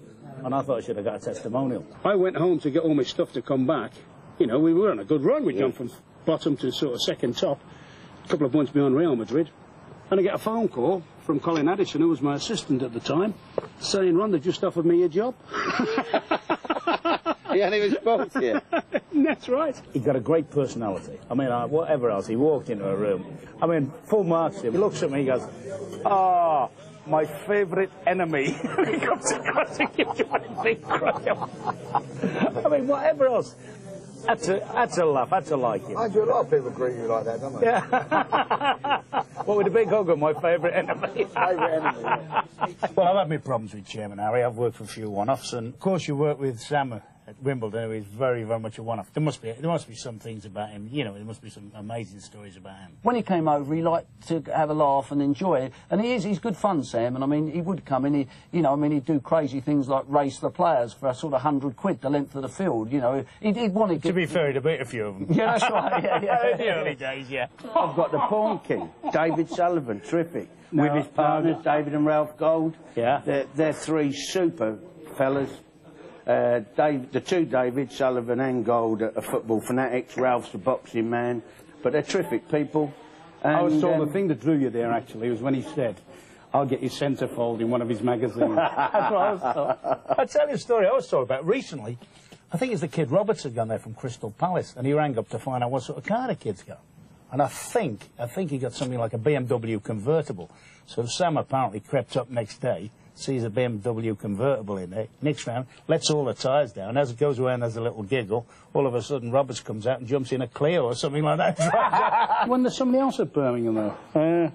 and I thought I should have got a testimonial. I went home to get all my stuff to come back. You know, we were on a good run. We'd gone from bottom to sort of second top, a couple of points beyond Real Madrid. And I get a phone call from Colin Addison, who was my assistant at the time, saying, Ron, they just offered me a job. he only was spoke to you. That's right. He got a great personality. I mean, uh, whatever else, he walked into a room. I mean, full marks. He looks at me, he goes, ah, my favourite enemy. comes across and gives you a big. I mean, whatever else. That's a, that's a laugh, that's a like him. I do a lot of people greet you like that, don't they? Yeah. what with a big hug on my favourite enemy? Favourite enemy. well, I've had my problems with Chairman Harry. I've worked for a few one-offs, and of course you work with Sam at Wimbledon, who is very, very much a one-off. There must be, there must be some things about him. You know, there must be some amazing stories about him. When he came over, he liked to have a laugh and enjoy it. And he is, he's good fun, Sam. And I mean, he would come in, he, you know, I mean, he'd do crazy things like race the players for a sort of hundred quid the length of the field. You know, he'd, he'd want to To be fair, he'd beat a few of them. Yeah, that's right. Yeah, yeah. In the early days, yeah. I've got the Porn King, David Sullivan, terrific. No, with his partners, no. David and Ralph Gold. Yeah. They're, they're three super fellas. Uh, Dave, the two David, Sullivan and Gold are, are football fanatics. Ralph's a boxing man. But they're terrific people. I was And, told um, the thing that drew you there, actually, was when he said, I'll get you centrefold in one of his magazines. That's what I was told. I'll tell you a story I was told about recently. I think it's the kid Roberts had gone there from Crystal Palace, and he rang up to find out what sort of car the kid's got. And I think, I think he got something like a BMW convertible. So Sam apparently crept up next day, sees a BMW convertible in there, nicks round, lets all the tyres down. As it goes away and there's a little giggle, all of a sudden Roberts comes out and jumps in a Clio or something like that. when there's somebody else at Birmingham though. Uh,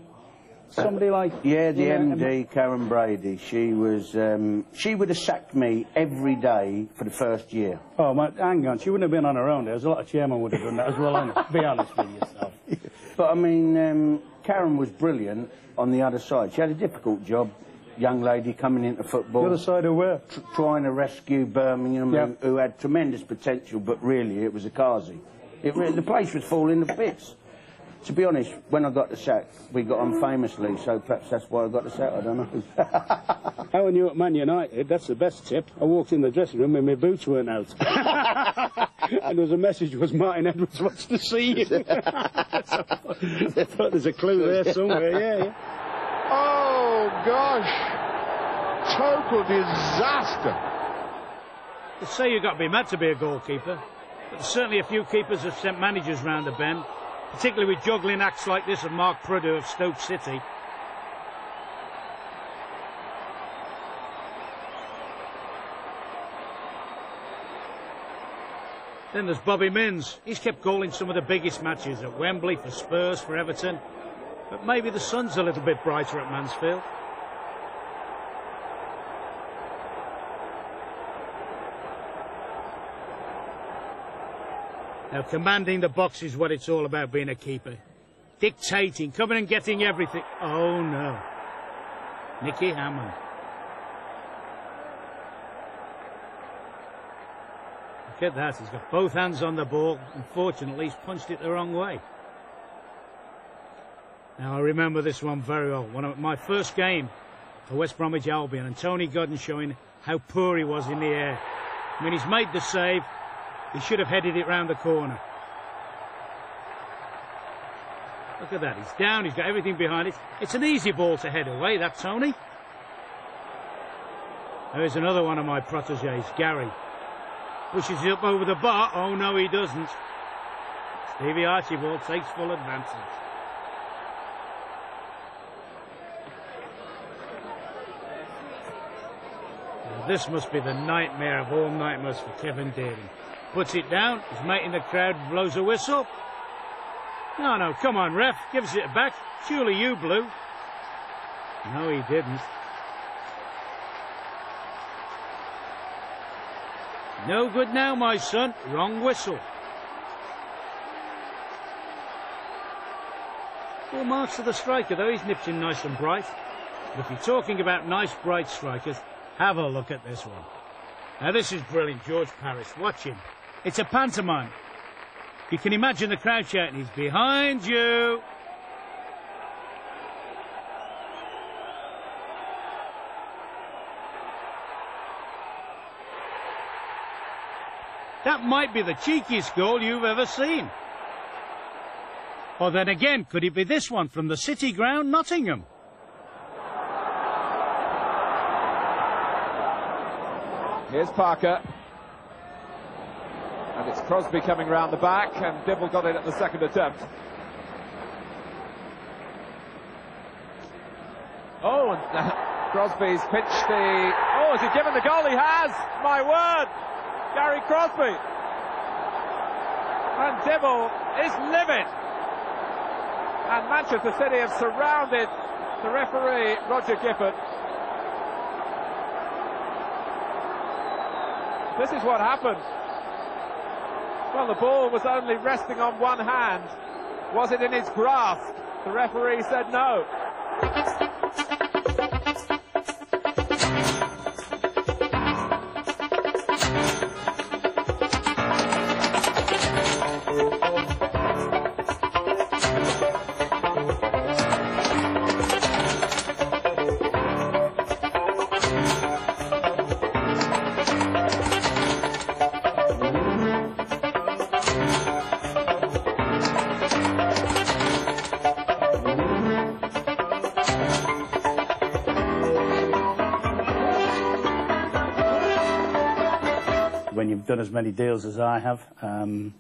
somebody like... Yeah, the you know, MD, Karren Brady. She was. Um, she would have sacked me every day for the first year. Oh, my, hang on, she wouldn't have been on her own. There's a lot of chairman would have done that as well, honest. Be honest with yourself. But I mean, um, Karren was brilliant on the other side. She had a difficult job. Young lady coming into football. The other side of where? Tr- trying to rescue Birmingham, Yeah. who, who had tremendous potential, but really it was a Kazi. It, the place was falling to bits. To be honest, when I got the sack, we got on famously, so perhaps that's why I got the sack, I don't know. How are you at Man United? That's the best tip. I walked in the dressing room and my boots weren't out. and there was a message was Martin Edwards wants to see you. I thought there's a clue there somewhere, yeah, yeah. Oh, gosh. Total disaster. They say you've got to be mad to be a goalkeeper, but certainly a few keepers have sent managers round the bend, particularly with juggling acts like this of Mark Prudhoe of Stoke City. Then there's Bobby Mimms. He's kept goaling some of the biggest matches at Wembley for Spurs, for Everton. But maybe the sun's a little bit brighter at Mansfield. Now, commanding the box is what it's all about being a keeper. Dictating, coming and getting everything. Oh, no. Nicky Hammond. Look at that. He's got both hands on the ball. Unfortunately, he's punched it the wrong way. Now, I remember this one very well. One of my first game for West Bromwich Albion, and Tony Godden showing how poor he was in the air. I mean, he's made the save. He should have headed it round the corner. Look at that. He's down. He's got everything behind it. It's an easy ball to head away, that, Tony. There's another one of my proteges, Gary. Pushes it up over the bar. Oh, no, he doesn't. Stevie Archibald takes full advantage. Now, this must be the nightmare of all nightmares for Kevin Dearden. Puts it down. His mate in the crowd blows a whistle. No, no, come on, ref. Gives it back. Surely you blew. No, he didn't. No good now, my son. Wrong whistle. Full marks to the striker, though. He's nipped in nice and bright. If you're talking about nice, bright strikers, have a look at this one. Now, this is brilliant, George Parris. Watch him. It's a pantomime. You can imagine the crowd shouting, he's behind you. That might be the cheekiest goal you've ever seen. Or then again, could it be this one from the City Ground, Nottingham? Here's Parker. Crosby coming round the back, and Dibble got it at the second attempt. Oh, and Crosby's pitched the... Oh, has he given the goal? He has! My word! Gary Crosby! And Dibble is livid! And Manchester City have surrounded the referee, Roger Gifford. This is what happened. Well, the ball was only resting on one hand. Was it in his grasp? The referee said no. Done as many deals as I have, um,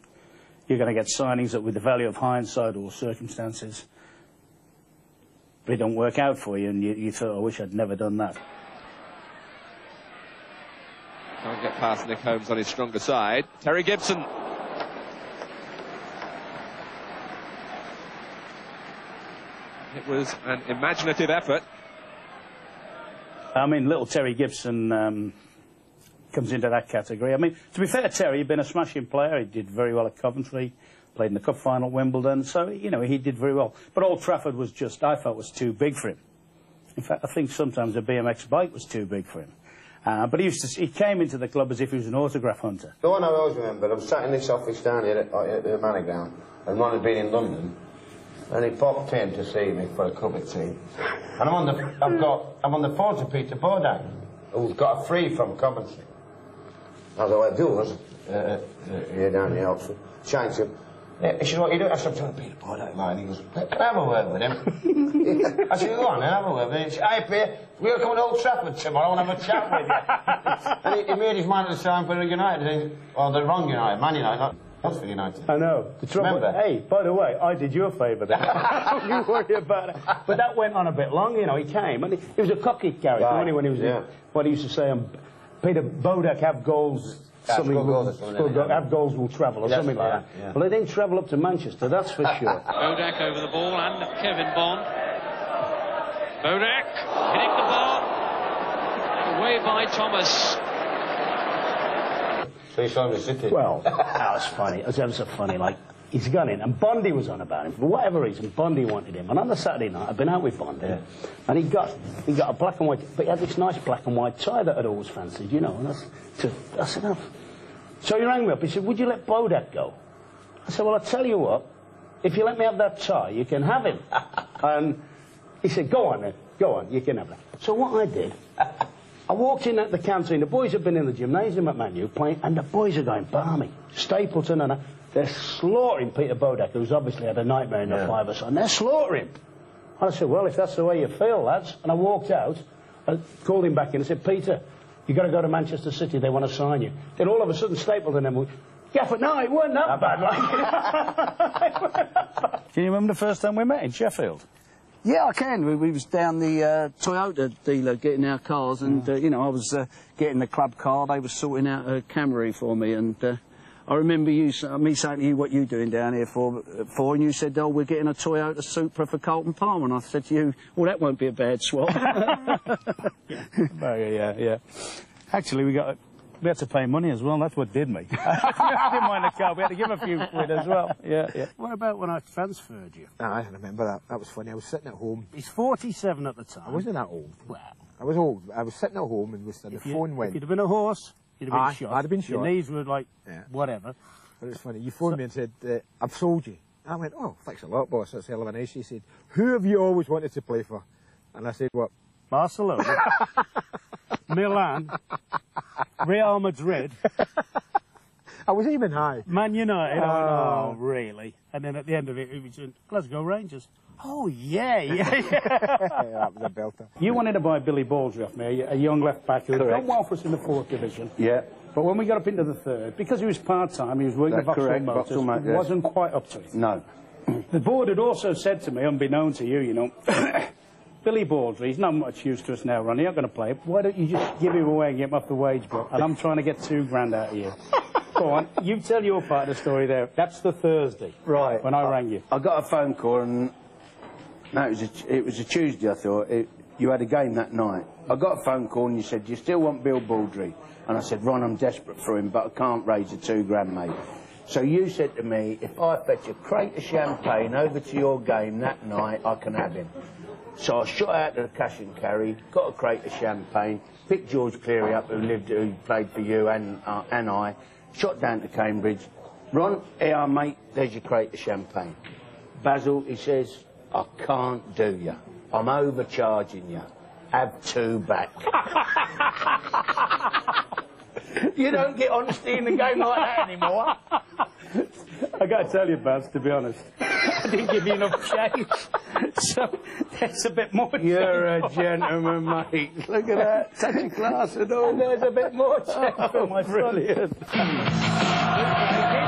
you're going to get signings that, with the value of hindsight or circumstances, they don't work out for you, and you, you thought, I wish I'd never done that. Can't get past Nick Holmes on his stronger side. Terry Gibson. It was an imaginative effort. I mean, little Terry Gibson um, comes into that category. I mean, to be fair Terry, he'd been a smashing player. He did very well at Coventry, played in the cup final at Wimbledon, so, you know, he did very well. But Old Trafford was just, I felt, was too big for him. In fact, I think sometimes a BMX bike was too big for him. Uh, but he, used to, he came into the club as if he was an autograph hunter. The one I always remember, I'm sat in this office down here at, at the Manor and one had been in London, and he popped in to see me for a cup of tea. And I'm on the, I've got, I'm on the phone to Peter Bodak, who's got a free from Coventry. As I do, was uh, uh, here down in Oxford, chatting to him. Yeah, he said, what you doing? I said, I'm trying to Peter Bodak, man. He goes, can I have a word with him? I said, go on then, have a word with him. He said, hey, Peter, we're coming to Old Trafford tomorrow and have a chat with you. and he, he made his mind at the time for United, or the wrong United, Man United. That's for United. I know. The trouble, Remember? Hey, by the way, I did you a favour there. Don't you worry about it. But that went on a bit long, you know. He came, and he, he was a cocky character, Right, wasn't he, when he was yeah. in, what he used to say, um, Peter Bodak have goals. Yeah, something score will, goals score yeah. go- have goals will travel, or Yes, something like yeah, that. yeah. Well, they didn't travel up to Manchester, that's for sure. Bodak over the ball and Kevin Bond. Bodak hitting the bar. Away by Thomas. So you saw him in the City? Well, that was funny. It was ever so funny. Like, he's gone in, and Bondi was on about him. For whatever reason, Bondi wanted him. And on the Saturday night, I'd been out with Bondi, and he got he got a black and white, but he had this nice black and white tie that I'd always fancied, you know. And I, to, I said, oh. So he rang me up. He said, would you let Bodak go? I said, well, I'll tell you what. If you let me have that tie, you can have him. and he said, go on then. Go on, you can have that. So what I did, I walked in at the canteen. The boys had been in the gymnasium at Manu playing, and the boys are going barmy. Stapleton and uh, they're slaughtering Peter Bodak, who's obviously had a nightmare in the five or so, and they're slaughtering. And I said, well, if that's the way you feel, lads. And I walked out, I called him back in and said, Peter, you've got to go to Manchester City. They want to sign you. Then all of a sudden, Stapleton and went, Gaffer, no, it weren't that bad. Like, Can you remember the first time we met in Sheffield? Yeah, I can. We, we was down the uh, Toyota dealer getting our cars, and uh, you know I was uh, getting the club car. They were sorting out a Camry for me, and uh, I remember you, me saying to you, what you doing down here for, for, and you said, oh, we're getting a Toyota Supra for Carlton Palmer, and I said to you, well, that won't be a bad swap. Oh, yeah, yeah, yeah. Actually, we got we had to pay money as well. and That's what did me. I didn't mind the car. We had to give a few quid as well. Yeah, yeah. What about when I transferred you? Ah, I remember that. That was funny. I was sitting at home. He's 47 at the time. I wasn't that old. Well, I was old. I was sitting at home and was, the if, you, phone if went. you'd have been a horse, you'd have been Aye, shot. I'd have been Your shot. knees were like Yeah. whatever. But it's funny. You phoned me and said, uh, I've sold you. I went, oh, thanks a lot, boss. That's hell of an ace. He said, who have you always wanted to play for? And I said, what? Barcelona, Milan, Real Madrid, I was even high. Man United. Oh. Oh, really? And then at the end of it, it was in Glasgow Rangers. Oh, yeah, yeah, yeah. that was a belter. You wanted to buy Billy Baldry off me, a young left back who had Correct. done well for us in the fourth division. Yeah. But when we got up into the third, because he was part-time, he was working That's at Vauxhall correct, Motors, Vauxhall Motors, he yes. wasn't quite up to it. No. The board had also said to me, unbeknown to you, you know, Billy Baldry, he's not much use to us now, Ronnie, not going to play. Why don't you just give him away and get him off the wage bill? And I'm trying to get two grand out of you. Go on, you tell your part of the story there. That's the Thursday. Right. When I rang you. I got a phone call and no, it was a, it was a Tuesday. I thought it, you had a game that night. I got a phone call and you said Do you still want Bill Baldry, and I said Ron, I'm desperate for him, but I can't raise the two grand, mate. So you said to me, if I fetch a crate of champagne over to your game that night, I can have him. So I shot out to the cash and carry, got a crate of champagne, picked George Cleary up, who lived, who played for you and uh, and I, shot down to Cambridge. Ron, here, mate, there's your crate of champagne. Basil, he says, I can't do you. I'm overcharging you. Have two back. you don't get honesty in the game like that anymore. I got to tell you, Baz, to be honest, I didn't give you enough change. So there's a bit more. You're a gentleman, mate. Look at that. Such a class and all. And there's a bit more change for my. Brilliant.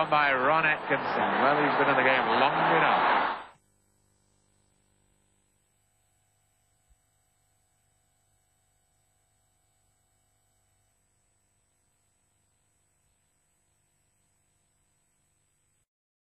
one by Ron Atkinson. Well, he's been in the game long enough.